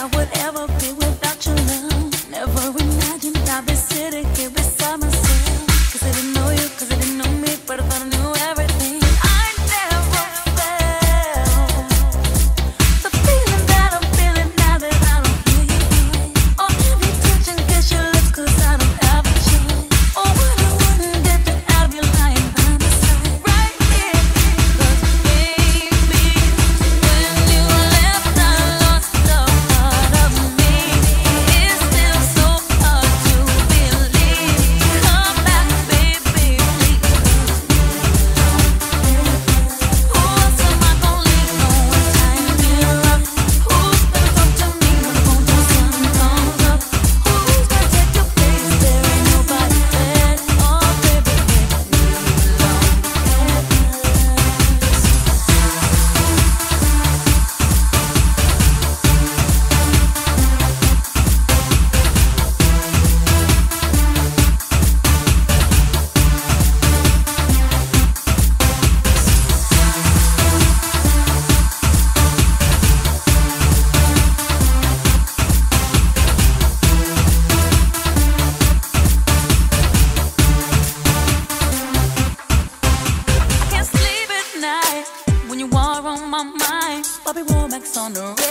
I would ever be without No.